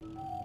宝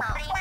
贝。